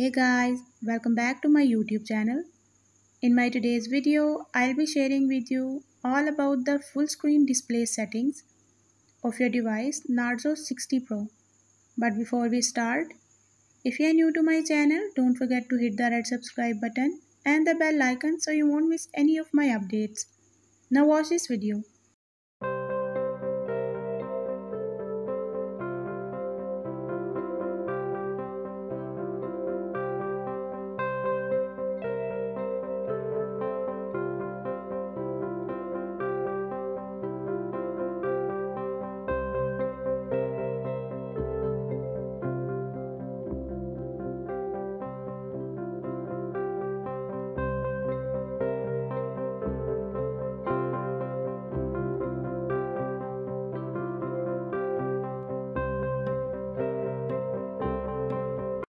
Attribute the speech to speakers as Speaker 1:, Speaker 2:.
Speaker 1: Hey guys, welcome back to my YouTube channel. In my today's video, I'll be sharing with you all about the full screen display settings of your device Narzo 60 Pro. But before we start, if you are new to my channel, don't forget to hit the red subscribe button and the bell icon so you won't miss any of my updates. Now watch this video.